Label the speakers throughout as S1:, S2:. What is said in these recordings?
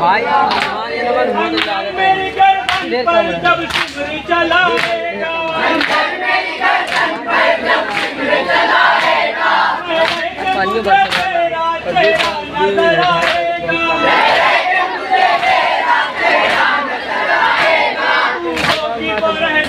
S1: भाई मान ये नंबर हो तो जा
S2: मेरी गर्दन पर जब शिविर चलाएगा
S1: पानी रहा है
S2: तेरा नज़र आएगा होगी बरह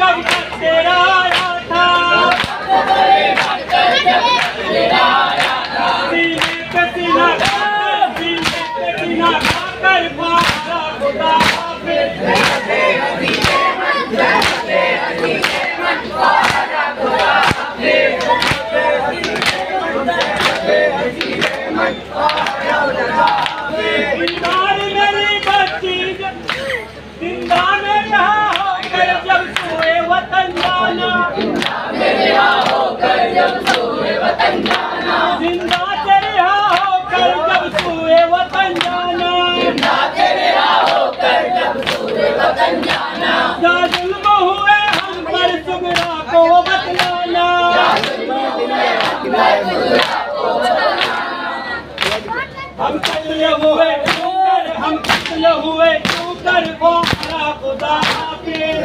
S2: हाफिज। कत्ल हुए कर वो खुदा हाफिज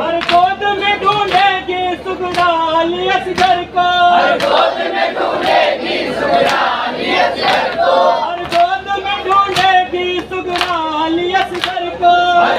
S2: हर गोद में ढूंढेगी सुगराल असगर को। हर गोद में ढूंढेगी सुगराल असगर को। हर गोद में ढूंढेगी सुगराल असगर को। हर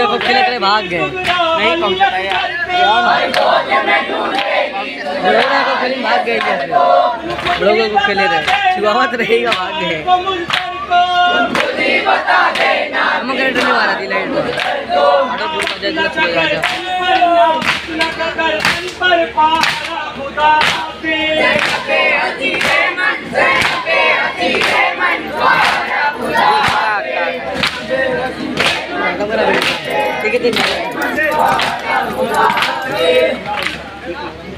S1: ये को खेले तेरे भाग गए। नहीं पहुँचा भाग गए कैसे को खेले रहे शुरुआत रहेगा भाग गए। मारा
S2: que.